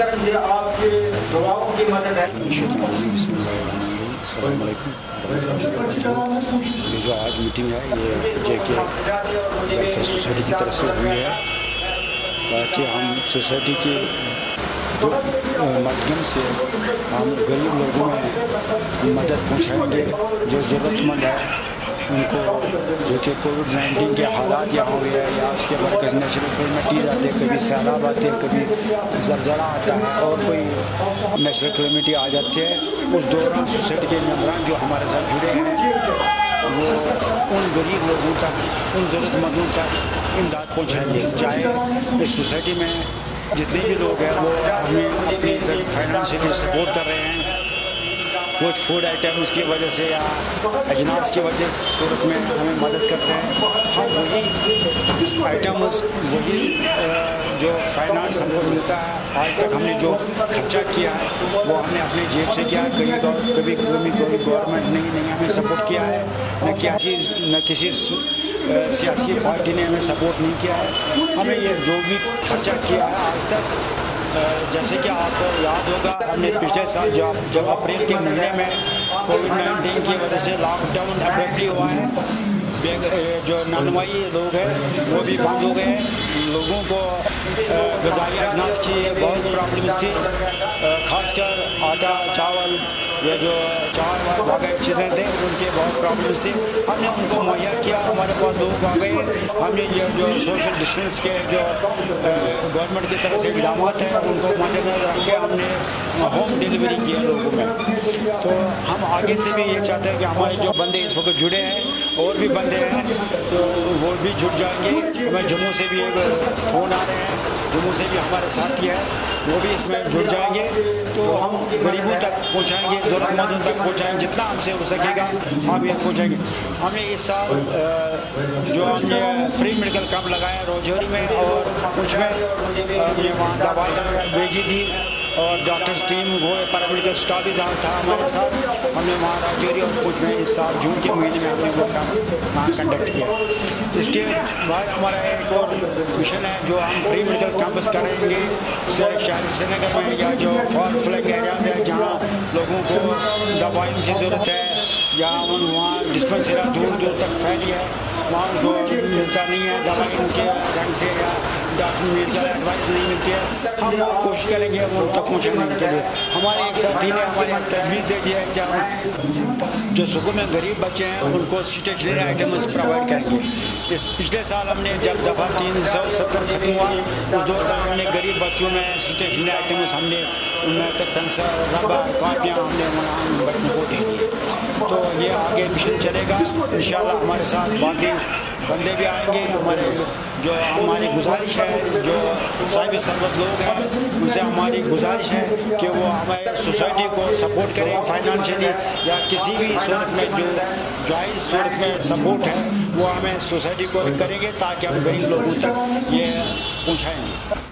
سے آپ کے دعاؤں کی مدد ہے۔ بسم اللہ الرحمن الرحیم السلام علیکم یہ جو آج میٹنگ ہے، یہ جے کے ویلفیئر سوسائٹی کی طرف سے ہوئی ہے۔ تاکہ ہم سوسائٹی کے مادھیم سے ہم غریب لوگوں میں مدد پہنچائیں گے۔ جو ضرورت مند ہے ان کو جو کہ کووڈ نائنٹین کے حالات یہاں ہوئے ہیں یا اس کے مرکز نیچرل کلیمٹیز آتے ہیں، کبھی سیلاب آتے ہیں، کبھی زلزلہ آتا ہے اور کوئی نیچرل کلیمٹی آ جاتی ہے، اس دوران سوسائٹی کے ممبران جو ہمارے ساتھ جڑے ہیں، وہ ان غریب لوگوں تک، ان ضرورت مندوں تک امداد پہنچائیں گے۔ چاہے اس سوسائٹی میں جتنے بھی لوگ ہیں، وہ ہمیں اپنی فائنینشیلی سپورٹ کر رہے ہیں۔ کچھ فوڈ آئٹمس کی وجہ سے یا اجناس کی وجہ صورت میں ہمیں مدد کرتے ہیں۔ ہم وہی آئٹمس وہی جو فائنانس ہم کو ملتا ہے۔ آج تک ہم نے جو خرچہ کیا ہے وہ ہم نے اپنی جیب سے کیا۔ کہیں کبھی کبھی کوئی گورنمنٹ نہیں نہیں ہمیں سپورٹ کیا ہے۔ نہ کسی نہ کسی سیاسی پارٹی نے ہمیں سپورٹ نہیں کیا ہے۔ ہمیں یہ جو بھی خرچہ کیا ہے آج تک جیسے کہ آپ کو یاد ہوگا، ہم نے پچھلے سال جب اپریل کے مہینے میں کووڈ نائنٹین کی وجہ سے لاک ڈاؤن ابریکٹلی ہوا ہے جو نانوائی لوگ ہیں، وہ بھی بند ہو گئے ہیں۔ لوگوں کو غذائی اجناس کی بہت پرابلمس تھی۔ خاص کر آٹا، چاول یہ جو چار واقعی چیزیں تھیں، ان کی بہت پرابلمس تھی ہم نے ان کو مہیا کیا، ہمارے پاس لوگ آ گئے ہم نے یہ جو سوشل ڈسٹینس کے جو گورنمنٹ کی طرف سے اقدامات ہیں، ان کو مد نظر رکھ کے ہم نے ہوم ڈلیوری کیا لوگوں میں۔ تو ہم آگے سے بھی یہ چاہتے ہیں کہ ہمارے جو بندے اس وقت جڑے ہیں، اور بھی بندے ہیں، تو وہ بھی جڑ جائیں گے ہمیں جموں سے بھی ایک فون آ رہے ہیں۔ جموں سے بھی ہمارے ساتھ کیا ہے، وہ بھی اس میں جڑ جائیں گے۔ تو ہم غریبوں تک پہنچائیں گے ضرورت مندوں تک پہنچائیں گے، جتنا ہم سے ہو سکے گا، ہم یہ پہنچائیں گے۔ ہم نے اس سال جو ہم نے فری میڈیکل کیمپ لگایا روجوری میں اور کچھ میں یہ دوائی بھیجی تھی۔ اور ڈاکٹرس ٹیم وہ پیرامیڈیکل اسٹاف بھی جہاں تھا، ہمارے ساتھ ہم نے وہاں راجوری اور کچھ میں اس سال جون کے مہینے میں ہم نے وہ کام وہاں کنڈکٹ کیا۔ اس کے بعد ہمارا ایک اور مشن ہے جو ہم فری میڈیکل کیمپس کریں گے۔ شہر سری نگر میں یا جو فال فلیگ ایریاز ہے، جہاں لوگوں کو دوائیوں کی ضرورت ہے، یا وہاں ڈسپنسریاں دور دور تک پھیلی ہے۔ وہاں کو ملتا نہیں ہے دوائی ان کے رنگ سے یا ڈاکٹر میڈیکل ایڈوائس نہیں ملتی ہے ہم وہ کوشش کریں گے وہ تک پہنچانے کے لیے ہمارے ایک ساتھی نے ہمارے تجویز دے دیا ہے کہ ہم جو سکول میں غریب بچے ہیں ان کو اسٹیشنری آئٹمس پرووائڈ کریں گے اس پچھلے سال ہم نے جب دفعہ تین سو ستر ختم ہوا اس دوران ہم نے غریب بچوں میں اسٹیشنری آئٹمس ہم نے ان میں تک پینسل ربر کاپیاں ہم نے بچوں تو یہ آگے مشن چلے گا۔ انشاءاللہ ہمارے ساتھ باقی بندے بھی آئیں گے۔ ہمارے جو ہماری گزارش ہے، جو صاحب سربت لوگ ہیں، ان سے ہماری گزارش ہے کہ وہ ہمارے سوسائٹی کو سپورٹ کریں فائنانشلی یا کسی بھی صورت میں جو جائز صورت میں سپورٹ ہے، وہ ہمیں سوسائٹی کو کریں گے تاکہ ہم غریب لوگوں تک یہ پہنچائیں گے۔